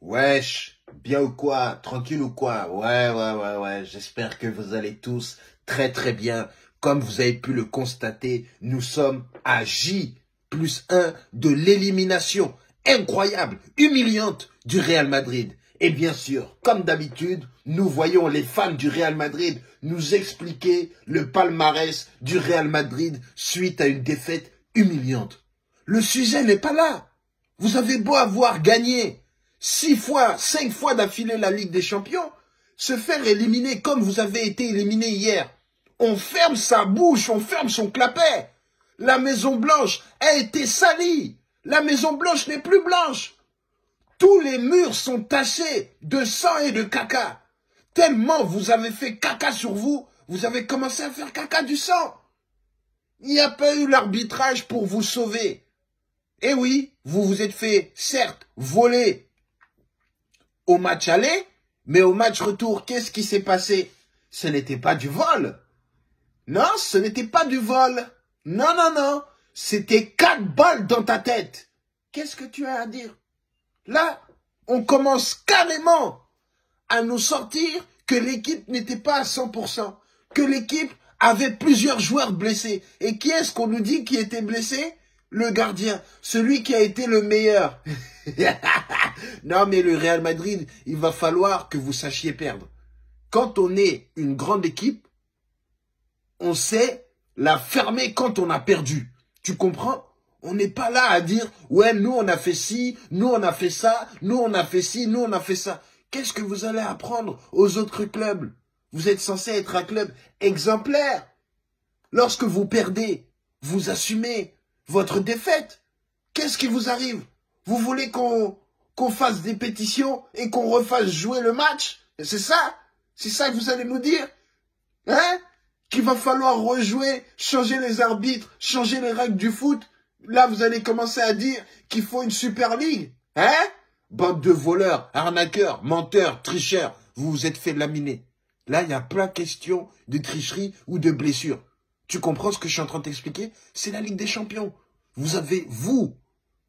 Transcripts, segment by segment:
Wesh, bien ou quoi? Tranquille ou quoi? Ouais, ouais, ouais, ouais. J'espère que vous allez tous très très bien. Comme vous avez pu le constater, nous sommes à J plus 1 de l'élimination incroyable, humiliante du Real Madrid. Et bien sûr, comme d'habitude, nous voyons les fans du Real Madrid nous expliquer le palmarès du Real Madrid suite à une défaite humiliante. Le sujet n'est pas là. Vous avez beau avoir gagné six fois, cinq fois d'affilée la Ligue des Champions, se faire éliminer comme vous avez été éliminé hier. On ferme sa bouche, on ferme son clapet. La Maison Blanche a été salie. La Maison Blanche n'est plus blanche. Tous les murs sont tachés de sang et de caca. Tellement vous avez fait caca sur vous, vous avez commencé à faire caca du sang. Il n'y a pas eu l'arbitrage pour vous sauver. Eh oui, vous vous êtes fait, certes, voler au match aller, mais au match retour, qu'est-ce qui s'est passé? Ce n'était pas du vol. Non, ce n'était pas du vol. Non, non, non. C'était quatre balles dans ta tête. Qu'est-ce que tu as à dire? Là, on commence carrément à nous sortir que l'équipe n'était pas à 100%, que l'équipe avait plusieurs joueurs blessés. Et qui est-ce qu'on nous dit qui était blessé? Le gardien, celui qui a été le meilleur. non, mais le Real Madrid, il va falloir que vous sachiez perdre. Quand on est une grande équipe, on sait la fermer quand on a perdu. Tu comprends? On n'est pas là à dire, ouais, nous on a fait ci, nous on a fait ça, nous on a fait ci, nous on a fait ça. Qu'est-ce que vous allez apprendre aux autres clubs? Vous êtes censé être un club exemplaire. Lorsque vous perdez, vous assumez votre défaite. Qu'est-ce qui vous arrive? Vous voulez qu'on qu'on fasse des pétitions et qu'on refasse jouer le match C'est ça C'est ça que vous allez nous dire Hein? Qu'il va falloir rejouer, changer les arbitres, changer les règles du foot Là, vous allez commencer à dire qu'il faut une Super League Hein? Bande de voleurs, arnaqueurs, menteurs, tricheurs, vous vous êtes fait laminer. Là, il y a plein de questions de tricherie ou de blessures. Tu comprends ce que je suis en train de t'expliquer? C'est la Ligue des Champions. Vous avez, vous,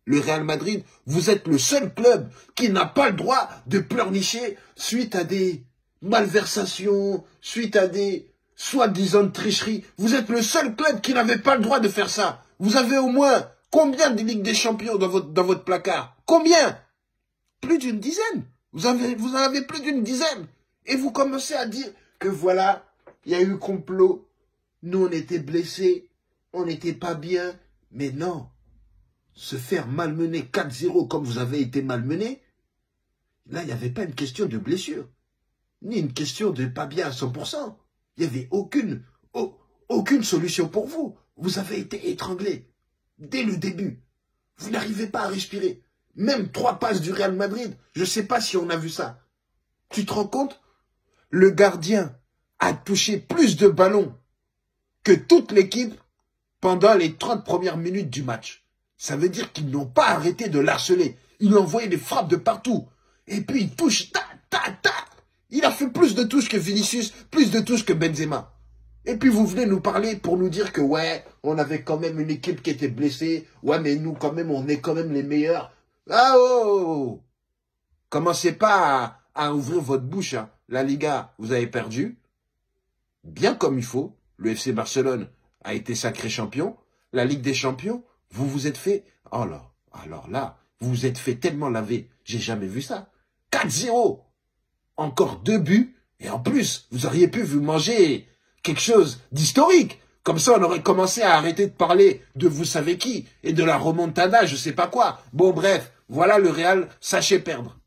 le Real Madrid, vous êtes le seul club qui n'a pas le droit de pleurnicher suite à des malversations, suite à des soi-disant tricheries. Vous êtes le seul club qui n'avait pas le droit de faire ça. Vous avez au moins combien de Ligues des Champions dans votre, placard? Combien? Plus d'une dizaine. Vous, vous en avez plus d'une dizaine. Et vous commencez à dire que voilà, il y a eu complot. Nous, on était blessés. On n'était pas bien. Mais non, se faire malmener 4-0 comme vous avez été malmené, là, il n'y avait pas une question de blessure, ni une question de pas bien à 100%. Il n'y avait aucune, aucune solution pour vous. Vous avez été étranglé dès le début. Vous n'arrivez pas à respirer. Même trois passes du Real Madrid, je ne sais pas si on a vu ça. Tu te rends compte? Le gardien a touché plus de ballons que toute l'équipe pendant les 30 premières minutes du match. Ça veut dire qu'ils n'ont pas arrêté de l'harceler. Ont envoyé des frappes de partout. Et puis il touche, ta, ta, ta. Il a fait plus de touches que Vinicius, plus de touches que Benzema. Et puis vous venez nous parler pour nous dire que ouais, on avait quand même une équipe qui était blessée. Ouais, mais nous quand même, on est quand même les meilleurs. Ah oh, oh, oh. Commencez pas à, ouvrir votre bouche. Hein. La Liga, vous avez perdu. Bien comme il faut. Le FC Barcelone a été sacré champion. La Ligue des Champions, vous vous êtes fait, oh alors là, vous vous êtes fait tellement laver. J'ai jamais vu ça. 4-0. Encore deux buts. Et en plus, vous auriez pu vous manger quelque chose d'historique. Comme ça, on aurait commencé à arrêter de parler de vous savez qui et de la remontada, je sais pas quoi. Bon, bref, voilà le Real, sachez perdre.